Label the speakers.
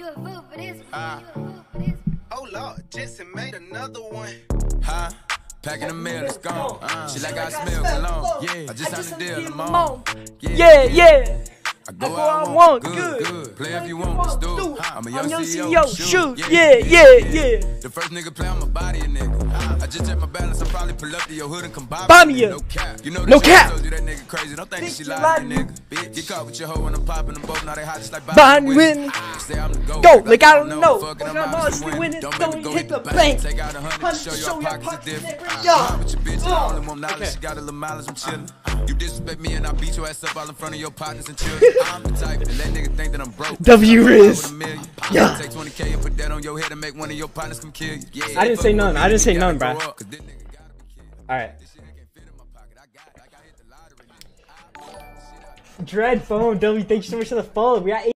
Speaker 1: you a fool for this. You a fool for this.
Speaker 2: Oh Lord, Jesse made another one.
Speaker 3: Huh? Packing the mail, it's gone. Uh, she like I smell cologne. Yeah, I just signed the deal, I'm on.
Speaker 4: on. Yeah, yeah.
Speaker 3: I go
Speaker 4: I go
Speaker 3: I
Speaker 4: I
Speaker 3: want.
Speaker 4: want.
Speaker 3: Good,
Speaker 4: Good.
Speaker 3: good. Play if you want, let's do it. I'm a young,
Speaker 4: I'm young
Speaker 3: CEO.
Speaker 4: CEO. Shoot. Yeah, yeah, yeah.
Speaker 3: The first nigga play, I'ma body a nigga. I just check my balance, I probably pull up to your hood and come buy
Speaker 4: Buy me.
Speaker 3: No cap. You know
Speaker 4: No cap.
Speaker 3: told you that nigga crazy. Don't think,
Speaker 4: Think
Speaker 3: she lied, nigga. Bitch, get caught with your hoe when I'm popping them both. Now they hot just like
Speaker 4: Biden win.
Speaker 3: Say I'm the GOAT.
Speaker 4: Go, like I don't know.
Speaker 3: Fuck it, I'm
Speaker 4: honestly winning.
Speaker 3: Don't go
Speaker 4: hit the bank.
Speaker 3: Take out a hundred to show your pockets
Speaker 4: pockets
Speaker 3: are
Speaker 4: are
Speaker 3: different.
Speaker 4: Yeah.
Speaker 3: With your bitch,
Speaker 4: Uh.
Speaker 3: I only want knowledge. She got a little mileage, I'm chillin'. You disrespect me and I beat your ass up all in front of your partners and children. I'm the type to let nigga think that I'm broke.
Speaker 4: W
Speaker 3: I'm
Speaker 4: Riz.
Speaker 3: with a million.
Speaker 4: Yeah.
Speaker 3: Take 20k and put that on your head and make one of your partners come kill you. Yeah.
Speaker 4: I didn't say none. I didn't say none, bruh.
Speaker 3: grow up, 'cause this nigga gotta be killed.
Speaker 4: All right.
Speaker 3: This shit can't fit in my pocket. I got it. Like I hit the lottery.
Speaker 4: Dread phone, W. Thank you so much for the follow. We got